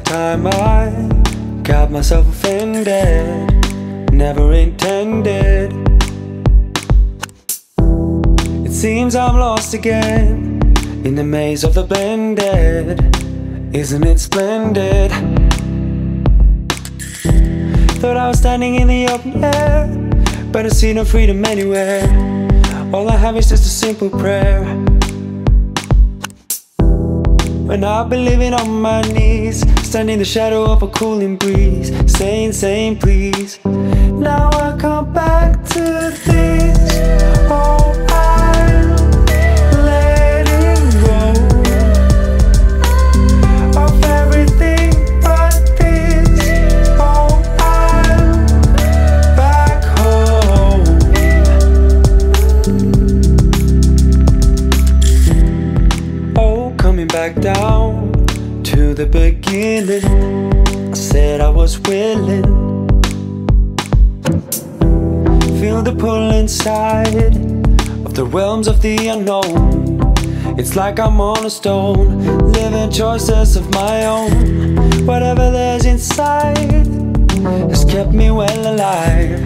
time I got myself offended, never intended. It seems I'm lost again in the maze of the blended. Isn't it splendid? Thought I was standing in the open air, but I see no freedom anywhere. All I have is just a simple prayer. When I've been living on my knees, standing in the shadow of a cooling breeze, saying, saying, please. Now I come back to this. Back down to the beginning. I said I was willing. Feel the pull inside of the realms of the unknown. It's like I'm on a stone, living choices of my own. Whatever there's inside has kept me well alive.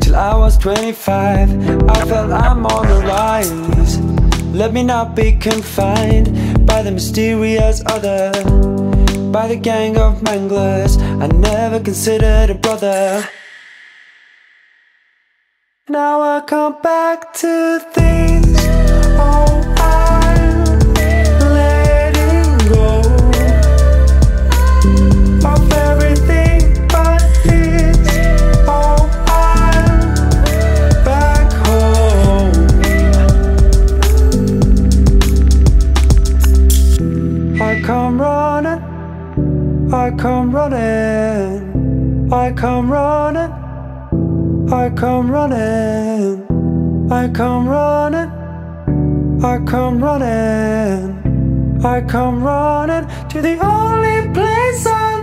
Till I was 25, I felt I'm on the rise. Let me not be confined by the mysterious other, by the gang of manglers I never considered a brother. Now I come back to this. Come running, I come running, I come running, I come running, I come running, I come running, I come running to the only place I